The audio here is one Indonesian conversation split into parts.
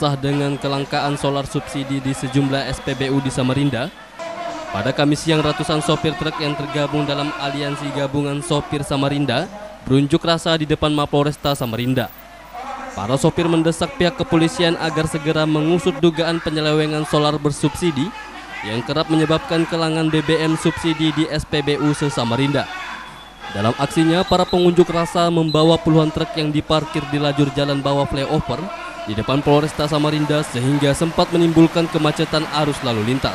resah dengan kelangkaan solar subsidi di sejumlah SPBU di Samarinda. Pada Kamis siang ratusan sopir truk yang tergabung dalam Aliansi Gabungan Sopir Samarinda berunjuk rasa di depan Mapolresta Samarinda. Para sopir mendesak pihak kepolisian agar segera mengusut dugaan penyelewengan solar bersubsidi yang kerap menyebabkan kelangan BBM subsidi di SPBU se-Samarinda. Dalam aksinya, para pengunjuk rasa membawa puluhan truk yang diparkir di lajur jalan bawah flyover di depan Polresta Samarinda sehingga sempat menimbulkan kemacetan arus lalu lintas.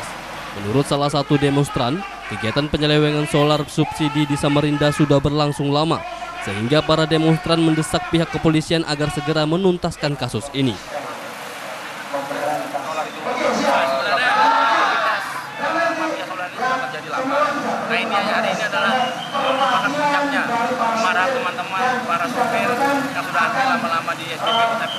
Menurut salah satu demonstran, kegiatan penyelewengan solar subsidi di Samarinda sudah berlangsung lama, sehingga para demonstran mendesak pihak kepolisian agar segera menuntaskan kasus ini. Nah para sopir yang sudah lama-lama di SPP tapi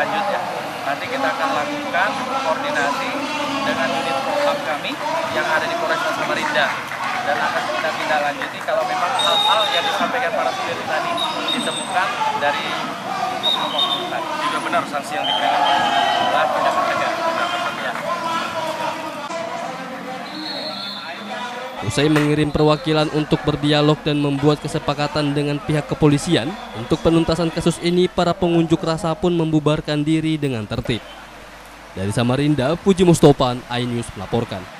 lebih lanjut ya. Nanti kita akan lakukan koordinasi dengan unit propam kami yang ada di Polresta Samarinda dan akan kita tindak lanjuti kalau memang hal-hal yang disampaikan para supir tadi ditemukan dari. Juga benar sanksi yang diberikan adalah tindakan tegas. tindakan tegas. Usai mengirim perwakilan untuk berdialog dan membuat kesepakatan dengan pihak kepolisian untuk penuntasan kasus ini, para pengunjuk rasa pun membubarkan diri dengan tertib. Dari Samarinda, Puji Mustopan, iNews melaporkan.